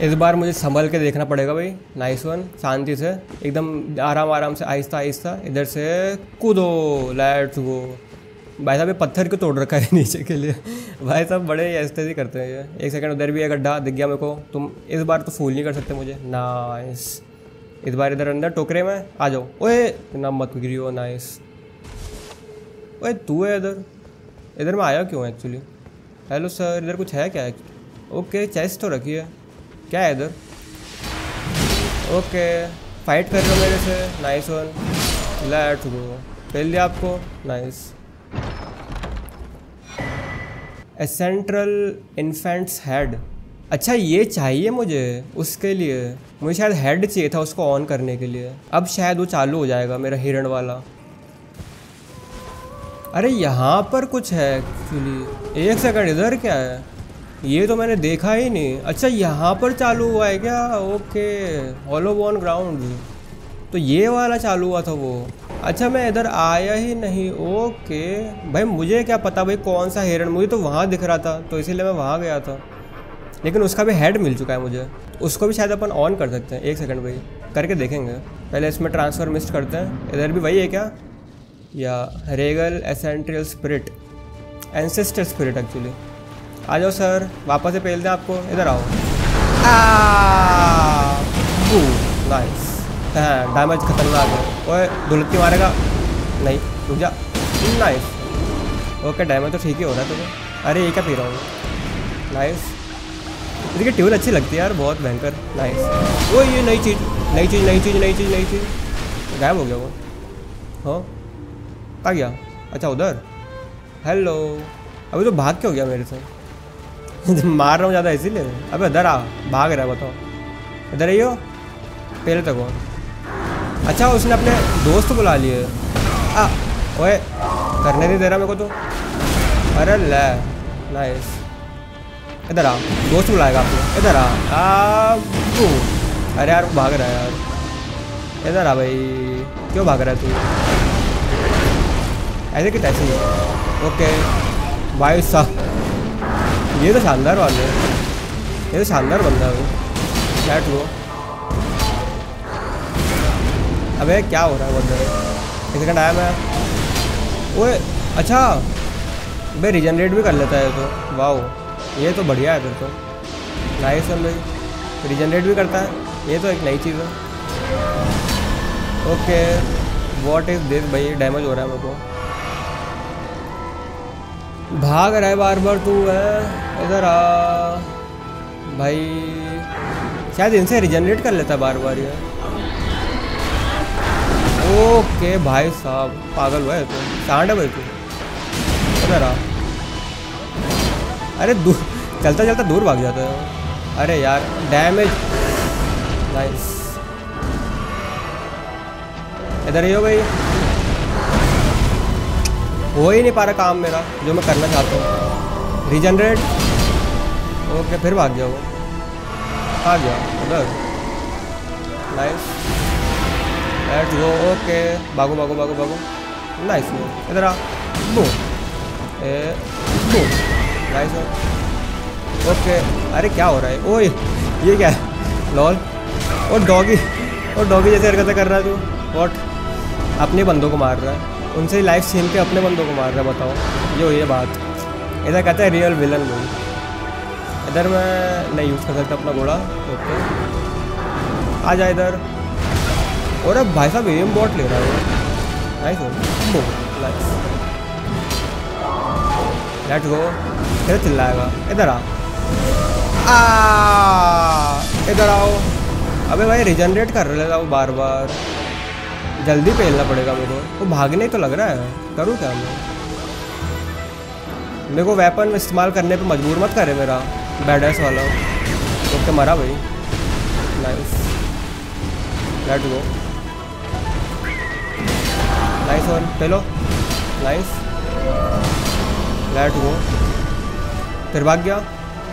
Speaker 1: इस बार मुझे संभल के देखना पड़ेगा भाई। नाइस वन शांति से। एकदम आराम आराम से। आहिस्ता आहिस्ता। इधर से कूदो। लेट्स गो भाई साहब, ये पत्थर क्यों तोड़ रखा है नीचे के लिए? भाई साहब, बड़े ऐसे ही करते हैं ये। एक सेकंड उधर भी है गड्ढा दिख गया मेरे को, तुम इस बार तो फूल नहीं कर सकते मुझे। नाइस इस बार इधर अंदर टोकरे में, आ जाओ। ओए ना मत गिरी हो नाइस ओए, तू है इधर। इधर मैं आया क्यों एक्चुअली हेलो सर इधर कुछ है क्या? ओके चेस्ट तो रखी है। क्या है इधर? ओके फाइट कर रहे हो मेरे से। नाइस वन लेट्स गो पेल दिया आपको। Nice essential infants head अच्छा ये चाहिए मुझे उसके लिए। मुझे शायद हेड चाहिए था उसको ऑन करने के लिए। अब शायद वो चालू हो जाएगा मेरा हिरण वाला। अरे, यहाँ पर कुछ है एक्चुअली एक सेकंड इधर क्या है? ये तो मैंने देखा ही नहीं। अच्छा यहाँ पर चालू हुआ है क्या? ओके हॉलो बॉन ग्राउंड तो ये वाला चालू हुआ था वो। अच्छा मैं इधर आया ही नहीं। ओके। भाई, मुझे क्या पता भाई कौन सा हिरण? मुझे तो वहाँ दिख रहा था तो इसीलिए मैं वहाँ गया था। लेकिन उसका भी हेड मिल चुका है मुझे। उसको भी शायद अपन ऑन कर सकते हैं। एक सेकंड भाई, करके देखेंगे। पहले इसमें ट्रांसफ़र मिस्ट करते हैं। इधर भी वही है क्या? या regal essential spirit ancestor spirit actually आ जाओ सर वापस से पेल दें आपको। इधर आओ। नाइस हाँ डैमेज खतरनाक है। ओए दुलती मारेगा? नहीं, रुक जा। नाइस ओके डैमेज तो ठीक ही हो रहा है तुझे। अरे, ये क्या पी रहा हूँ? नाइस देखिए, ट्यून अच्छी लगती है यार, बहुत भयंकर। नाइस ओ ये नई चीज़ नई चीज़ नई चीज़ नई चीज़ नई चीज़। गायब हो गया वो। हो? आ गया। अच्छा उधर। हेलो अभी तो भाग के हो गया मेरे से? मार रहा हूँ ज़्यादा, इसीलिए। अबे, इधर आ। भाग रहा है, बताओ। इधर आइयो। पहले तक हो अच्छा उसने अपने दोस्त बुला लिए। ओए, करने नहीं दे रहा मेरे को तो। अरे ले नाइस इधर आ, दोस्त बुलाएगा आपको। इधर आ आ अरे यार भाग रहा है यार। इधर आ भाई, क्यों भाग रहा है तू? ऐसे कि तैसे ओके, भाई साहब। ये तो शानदार वाले। ये तो शानदार बंदा है वो। अबे क्या हो रहा है बंदर? एक सेकंड आया मैं। ओए अच्छा। भाई रिजनरेट भी कर लेता है तो। वाह ये तो बढ़िया है फिर तो। नाइस है भाई। रिजनरेट भी करता है। ये तो एक नई चीज़ है। ओके वॉट इज़ दिस भाई? डैमेज हो रहा है मेरे को। भाग रहा है बार बार तू, है। इधर आ। भाई, शायद इनसे रिजनरेट कर लेता है बार बार ये। ओके भाई साहब, पागल हुआ है तू। सांड है भाई तू आ अरे दूर चलता चलता दूर भाग जाता है। अरे यार डैमेज नाइस इधर ही हो भाई हो ही नहीं पा रहा काम मेरा, जो मैं करना चाहता हूँ। रिजनरेट ओके, फिर भाग जाओ। आ गया उधर नाइस लेट्स गो ओके, भागो भागो भागो भागो। नाइस वो इधर आ। बो ए बो नाइस ओके, अरे क्या हो रहा है? ओए, ये क्या है? लॉल और डॉगी और डॉगी जैसे हरकतें कर रहा है तू। वॉट अपने बंदों को मार रहा है। उनसे लाइफ छीन के अपने बंदों को मार रहा है, बताओ। ये ये बात। इधर कहते हैं रियल विलन भाई इधर मैं नहीं यूज़ कर सकता अपना घोड़ा। ओके। आ जा इधर। और अब भाई साहब एम बॉट ले रहा है लेट्स गो फिर चिल्लाएगा। इधर आ। इधर आओ। अबे भाई रिजनरेट कर लेता हूँ बार बार जल्दी पहनना पड़ेगा को वो भागने तो लग रहा है। करूँ क्या मैं? मेरे को वेपन इस्तेमाल करने पे मजबूर मत करे मेरा। बैडस वाला। ओके मरा भाई। Nice let go nice one पेलो नाइस लेट गो फिर भाग गया।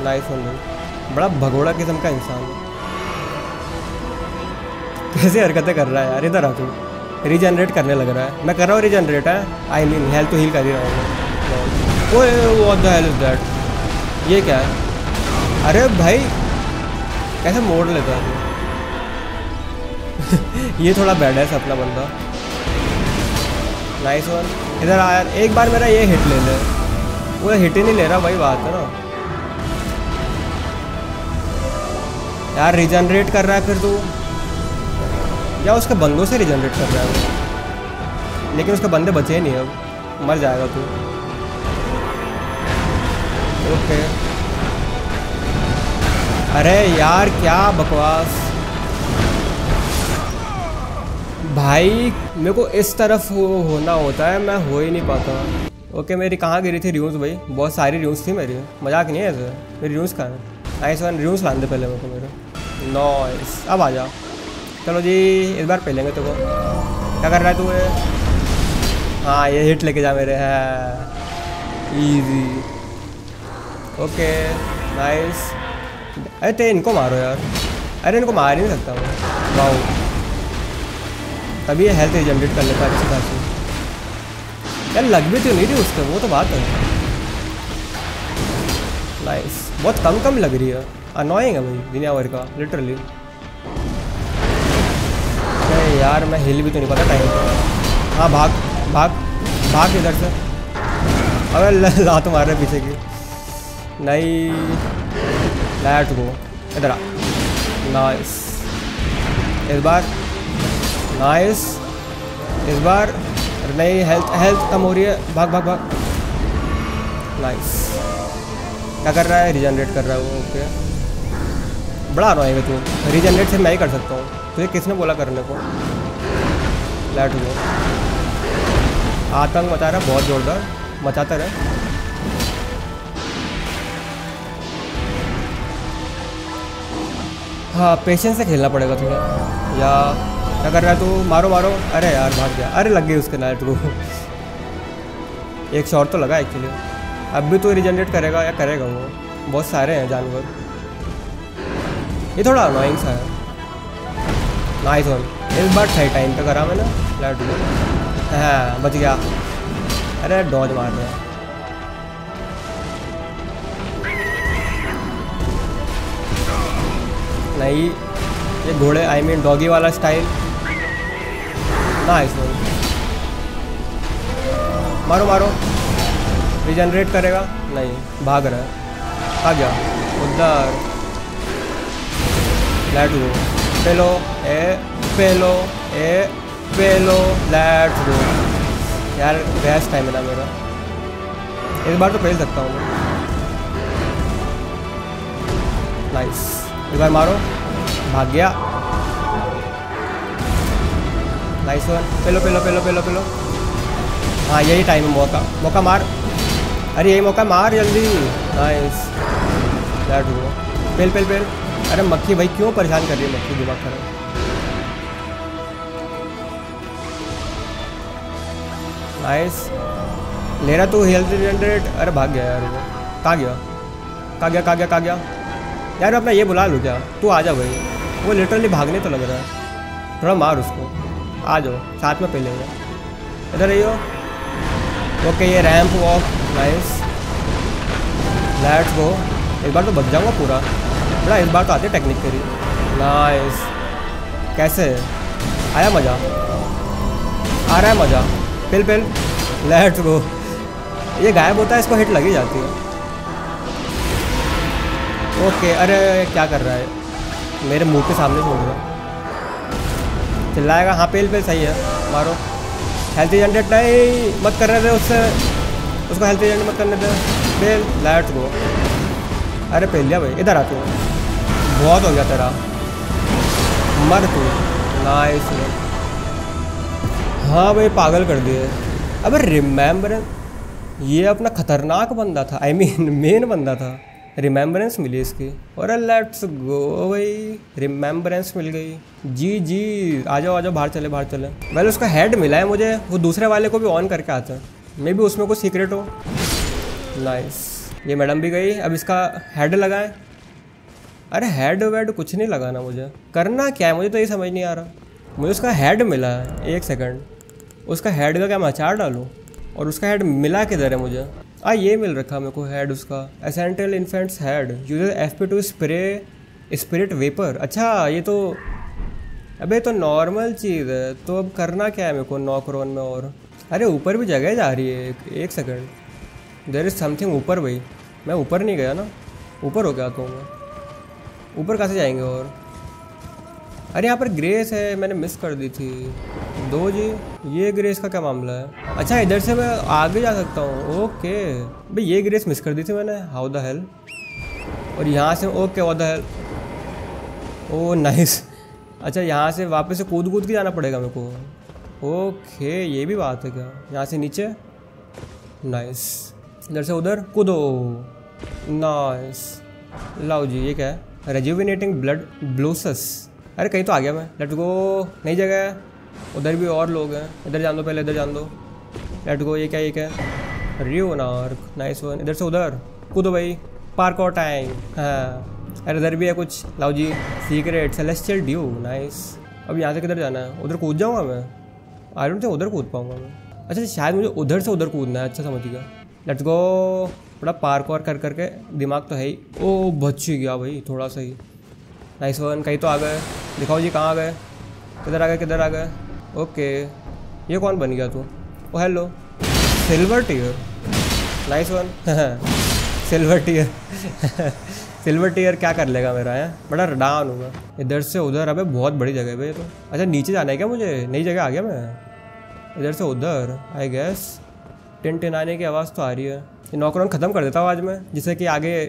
Speaker 1: नाइस वन बड़ा भगोड़ा किस्म का इंसान है। कैसे हरकतें कर रहा है यार? इधर आ तू। रिजनरेट करने लग रहा है। मैं कर रहा हूँ रिजनरेट है? आई मीन हेल्थ तो हील कर ही रहा हूँ। ओए व्हाट द हेल दैट ये क्या है? अरे भाई, कैसे मोड़ लेता है? ये थोड़ा बैड है अपना बंदा। नाइस वन इधर आ यार, एक बार मेरा ये हिट ले ले। वो हिट ही नहीं ले रहा, वही बात है ना यार रिजनरेट कर रहा है फिर तू। या उसके बंदों से रिजनरेट कर रहा है लेकिन उसके बंदे बचे नहीं अब। मर जाएगा तू। ओके अरे यार, क्या बकवास। भाई मेरे को इस तरफ़ हो, होना होता है मैं हो ही नहीं पाता। ओके मेरी कहाँ गिरी थी रिव्यूज़ भाई? बहुत सारी रिव्यूज़ थी मेरी। मज़ाक नहीं है ऐसे? मेरी रिव्यूज़ कहाँ है? नाइस वन रिव्यूज़ लान दे पहले मेरे को मेरे। नॉइस अब आ जा। चलो जी इस बार पह लेंगे तो क्या कर रहा है तू हाँ ये हिट लेके जा मेरे। है। इजी ओके नाइस अरे ते इनको मारो यार। अरे इनको मार ही नहीं सकता मैं। तभी ये हेल्थ जनरेट कर लेता अच्छी खासी यार, लग भी तो नहीं रही उसके, वो तो बात है। नाइस बहुत कम कम लग रही है। अनोइंग है भाई, दुनिया भर का लिटरली यार, मैं हिल भी तो नहीं पता टाइम हाँ भाग भाग भाग इधर से। अबे लात मार रहे पीछे की। नहीं। लाइट को इधर आ। नाइस इस बार। नाइस इस बार नहीं हेल्थ हेल्थ कम हो रही है। भाग भाग भाग। नाइस क्या कर रहा है? रिजनरेट कर रहा है वो, ओके। बड़ा है तू। रिजनरेट से मैं ही कर सकता हूँ। तुझे किसने बोला करने को? लाइट हुआ आतंक मचा रहा बहुत जोरदार। मचाता रहे। हाँ पेशेंस से खेलना पड़ेगा तुम्हें। या क्या कर रहा है तू? मारो मारो। अरे यार, भाग गया। अरे लग गई उसके नाइट को। एक शॉट तो लगा एक्चुअली अब भी तो रिजनरेट करेगा या करेगा वो? बहुत सारे हैं जानवर। ये थोड़ा अनोइंग सा है। नाइस वन इस बार सही टाइम पे करा मैंने लाइट को। हाँ बच गया। अरे डॉज मार रहे नहीं, ये घोड़े आई मीन डॉगी वाला स्टाइल नाइस वन मारो मारो। रिजनरेट करेगा? नहीं, भाग रहा है। आ गया। उधर। लेट गो पेलो ए पेलो ए पेलो लेट गो यार बेस्ट टाइम है ना मेरा। इस बार तो पहल सकता हूँ नाइस इस बार मारो। भाग गया। नाइस वन पेलो पेलो पेलो पेलो पेलो हाँ यही टाइम है मौका मौका मार अरे यही मौका मार जल्दी नाइस हुआ पेल पेल पेल अरे मक्खी भाई क्यों परेशान कर रही है मक्खी दिमाग खराब नाइस ले रहा तू हेल्थ जनरेट अरे भाग गया यार वो कहाँ गया कहाँ गया कहाँ गया कहाँ गया यार अपना ये बुला लूँ क्या तू आ जा भाई वो लिटरली भागने तो लग रहा है थोड़ा मार उसको आ जाओ, साथ में पी लेंगे। इधर रहियो। ओके ये ramp walk nice let's go एक बार तो बच जाऊँगा पूरा। बड़ा, इस बार तो आती है टेक्निक करी नाइस कैसे? आया मज़ा? आ रहा है मज़ा। पिल पिल लेट्स गो ये गायब होता है, इसको हिट लगी जाती है। ओके अरे, क्या कर रहा है? मेरे मुँह के सामने छोड़ रहा चिल्लाएगा। हाँ पेल पेल, सही है। मारो। हेल्थ जनरेट नहीं मत कर रहे थे उससे। उसको हेल्थ जनरेट मत करने दे। पेल लाइट को अरे, पेल लिया भाई। इधर आ तू। बहुत हो गया तेरा। मर तू। नाइस हाँ भाई, पागल कर दिए। अबे रिमेम्बर ये अपना खतरनाक बंदा था। आई मीन मेन बंदा था। रिमेम्बरेंस मिली इसकी। और लेट्स गो भाई। रिमेम्बरेंस मिल गई। जी जी। आ जाओ आ जाओ बाहर चले बाहर चले। वेल उसका हेड मिला है मुझे। वो दूसरे वाले को भी ऑन करके आता है। मे भी उसमें कुछ सीक्रेट हो। नाइस ये मैडम भी गई। अब इसका हेड लगाए अरे हेड वेड कुछ नहीं लगाना मुझे। करना क्या है? मुझे तो ये समझ नहीं आ रहा। मुझे उसका हेड मिला है। एक सेकंड उसका हेड का क्या मैं अचार डालूँ? और उसका हेड मिला किधर है मुझे? आ ये मिल रखा मेरे को हेड उसका। Essential infants head use F P to spray spirit vapour अच्छा ये तो अबे तो नॉर्मल चीज़ है। तो अब करना क्या है मेरे को नौ करोन में और? अरे ऊपर भी जगह जा रही है। एक, एक सेकंड देर इज़ समथिंग ऊपर भाई। मैं ऊपर नहीं गया ना। ऊपर हो गया तो मैं। ऊपर कहाँ से जाएँगे और? अरे यहाँ पर ग्रेस है। मैंने मिस कर दी थी। दो जी, ये ग्रेस का क्या मामला है? अच्छा इधर से मैं आगे जा सकता हूँ। ओके। भाई, ये ग्रेस मिस कर दी थी मैंने। हाउ द हेल और यहाँ से, okay how the hell oh nice अच्छा यहाँ से वापस से कूद कूद के जाना पड़ेगा मेरे को। ओके, ये भी बात है क्या? यहाँ से नीचे? नाइस इधर से उधर? कूदो। नाइस लाओ जी, ये क्या है? रेजुविनेटिंग ब्लड ब्लोसस अरे, कहीं तो आ गया मैं। लेट गो नई जगह है। उधर भी और लोग हैं। इधर जान दो, पहले इधर जान दो। लेट गो ये क्या ये क्या? रियो नार्क नाइस वन इधर से उधर। कूदो भाई। पार्क और टाइम हाँ। अरे इधर भी है कुछ। लाओ जी। सीक्रेट सेलेस्टियल ड्यू नाइस अब यहाँ से किधर जाना है? उधर कूद जाऊँगा मैं? आई डोंट थिंक उधर कूद पाऊँगा मैं। अच्छा शायद मुझे उधर से उधर कूदना है। अच्छा समझिएगा लेट्स गो थोड़ा पार्क और कर, करके दिमाग तो है ही। ओ, बच ही गया भाई, थोड़ा सा ही। नाइस वन कहीं तो आ गए। दिखाओ जी, कहाँ आ गए? किधर आ गए, किधर आ गए? ओके, ये कौन बन गया तू? ओ hello silver tear nice one silver tear silver tear क्या कर लेगा मेरा, है? बड़ा डाउन होगा इधर से उधर, अबे बहुत बड़ी जगह है भाई तो। अच्छा नीचे जाना है क्या मुझे? नई जगह आ गया मैं? इधर से उधर आई गैस टिन टिन आने की आवाज़ तो आ रही है। ये ख़त्म कर देता हूँ आज मैं, जिससे कि आगे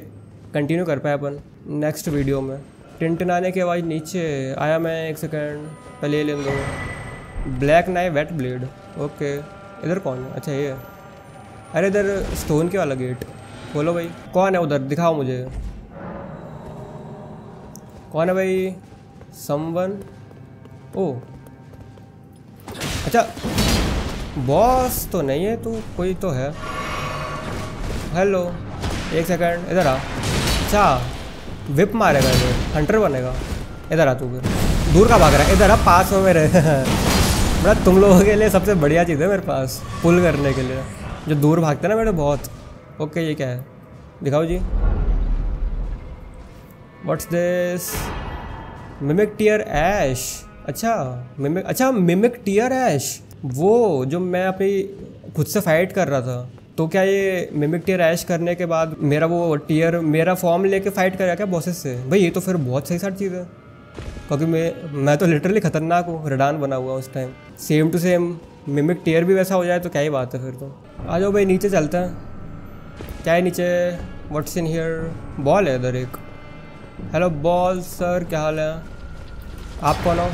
Speaker 1: कंटिन्यू कर पाए अपन नेक्स्ट वीडियो में। टिन टिन आने की आवाज़ नीचे, आया मैं एक सेकेंड पहले ले दो ब्लैक नाई वेट ब्लेड ओके इधर कौन है? अच्छा ये है। अरे, इधर स्टोन के वाला गेट बोलो भाई, कौन है उधर? दिखाओ मुझे। कौन है भाई? Someone oh. अच्छा बॉस तो नहीं है तू, कोई तो है। हेलो एक सेकंड इधर आ। अच्छा विप मारेगा इधर हंटर बनेगा। इधर आ तू फिर। दूर का भाग रहा है, इधर आ, पास में मेरे। बड़ा तुम लोगों के लिए सबसे बढ़िया चीज़ है मेरे पास, पुल करने के लिए। जो दूर भागते ना मेरे बहुत। ओके ये क्या है? दिखाओ जी। What's this mimic tear ash अच्छा मिमिक अच्छा मिमिक टीयर ऐश वो, जो मैं अपनी खुद से फाइट कर रहा था। तो क्या ये मिमिक टीयर ऐश करने के बाद मेरा वो टीयर मेरा फॉर्म लेके फाइट करेगा क्या बॉसेस से? भाई, ये तो फिर बहुत सही सारी चीज़ है। क्योंकि मैं मैं तो लिटरली खतरनाक हूँ, रडान बना हुआ उस time same to same mimic tear भी वैसा हो जाए तो क्या ही बात है फिर तो। आ जाओ भाई, नीचे चलते हैं। क्या है नीचे? व्हाट्स इन हियर बॉल है इधर एक। हेलो बॉल सर क्या हाल है? आप कौन हो?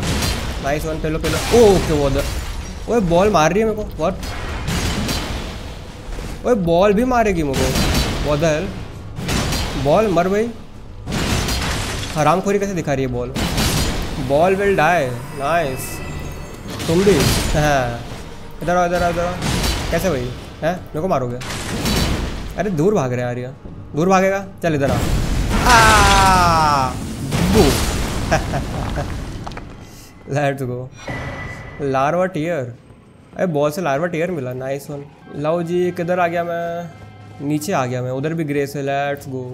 Speaker 1: नाइस वन पहलो पहलो ओके वो उधर। ओए बॉल मार रही है मेरे को। व्हाट ओए बॉल भी मारेगी मेरे को। बॉल मर भाई। हरामखोरी कैसे दिखा रही है ball ball will die nice तुम भी? हाँ। इधर आओ इधर आओ इधर आओ। कैसे भाई? हैं? मेरे को मारोगे? अरे दूर भाग रहे यार ये। दूर भागेगा? चल इधर आ! लेट्स गो लार्वा टीयर अरे बहुत से लार्वा टीयर मिला। नाइस वन लाओ जी, किधर आ गया मैं? नीचे आ गया मैं। उधर भी ग्रेस है। लेट्स गो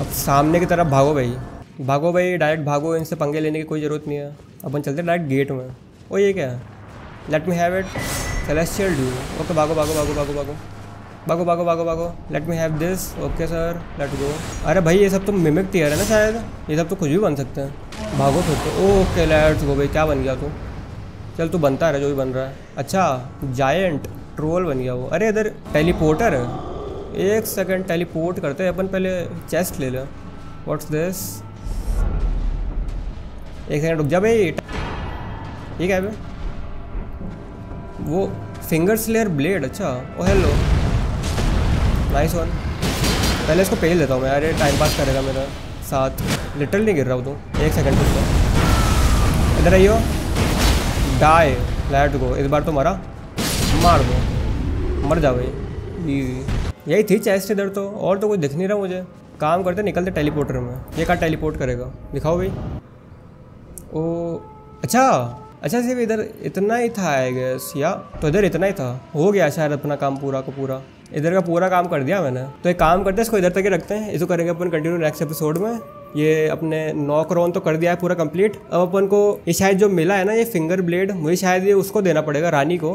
Speaker 1: अब सामने की तरफ़ भागो भाई। भागो भाई डायरेक्ट भागो, इनसे पंगे लेने की कोई ज़रूरत नहीं है। अपन चलते डायरेक्ट गेट में। ओ, ये क्या? Let me have it celestial dew okay भागो भागो भागो भागो भागो। भागो भागो भागो भागो। Let me have this okay sir let go अरे भाई, ये सब तो मिमिक टीयर है ना शायद? ये सब तो कुछ भी बन सकते हैं। भागो फिर तो। ओके लेट्स गो भाई। क्या बन गया तू? चल, तू बनता रहे, जो भी बन रहा है। अच्छा जायंट ट्रोल बन गया वो। अरे, इधर टेलीपोर्टर एक सेकंड टेलीपोर्ट करते हैं। अपन पहले चेस्ट ले लें। व्हाट्स दिस एक सेकंड, रुक जा भाई। ये क्या है बे? वो फिंगर स्लेयर ब्लेड अच्छा। ओ हेलो नाइस वन पहले इसको पेल देता हूँ मैं अरे टाइम पास करेगा मेरा। साथ लिटल नहीं गिर रहा हूँ तू। एक सेकंड रुक इधर आइयो। डाई लेट गो इस बार तो मरा। मार दो। मर जा भाई। यही थी चेस्ट इधर तो। और तो कुछ दिख नहीं रहा मुझे। काम करते, निकलते टेलीपोर्टर में। ये कहाँ टेलीपोर्ट करेगा? दिखाओ भाई। ओ अच्छा अच्छा सिर्फ़ इधर इतना ही था आई गेस या? तो इधर इतना ही था। हो गया शायद अपना काम पूरा को पूरा। इधर का पूरा काम कर दिया मैंने। तो एक काम करते हैं, इसको इधर तक ही रखते हैं। इसको करेंगे अपन कंटिन्यू नेक्स्ट एपिसोड में। ये अपने नौ करोन तो कर दिया है पूरा कंप्लीट अब अपन को ये शायद जो मिला है ना, ये फिंगर ब्लेड मुझे शायद ये उसको देना पड़ेगा, रानी को।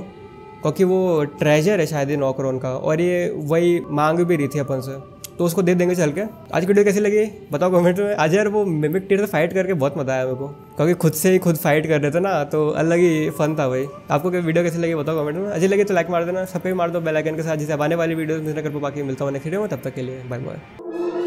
Speaker 1: क्योंकि वो ट्रेजर है शायद ये नौ करोन का। और ये वही मांग भी रही थी अपन से। तो उसको दे देंगे चल के। आज की वीडियो कैसी लगी? बताओ कमेंट में। आज यार वो मिमिक टीर से फाइट करके बहुत मज़ा आया मेरे को। क्योंकि खुद से ही खुद फाइट कर रहे थे ना तो अलग ही फन था भाई। आपको वीडियो कैसी लगी बताओ कमेंट में। अच्छी लगी तो लाइक मार देना सब मार दो बेल आइकन के साथ, जिसे आने वाली वीडियो मिस कर बाकी मिलता हूँ नेक्स्ट वीडियो में, तब तक के लिए बाय बाय